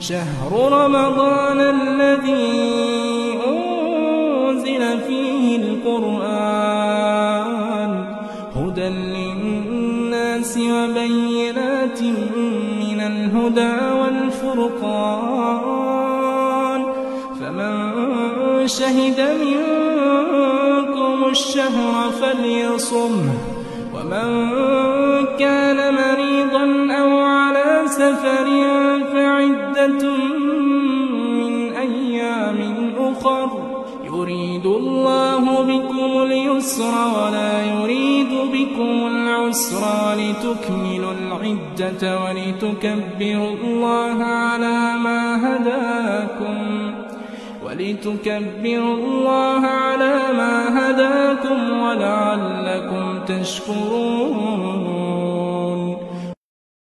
شهر رمضان الذي أنزل فيه القرآن هدى للناس وبينات من الهدى والفرقان فمن شهد منكم الشهر فليصمه ومن كان مريضا أو على سفر فعدة من أيام أخر. يريد الله بكم اليسر ولا يريد بكم العسر ولتكملوا العدة ولتكبروا الله على ما هداكم. ولتكبروا الله على ما هداكم ولعلكم تشكرون.